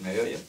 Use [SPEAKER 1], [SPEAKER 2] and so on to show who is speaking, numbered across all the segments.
[SPEAKER 1] ¿Me veo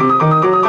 [SPEAKER 1] Música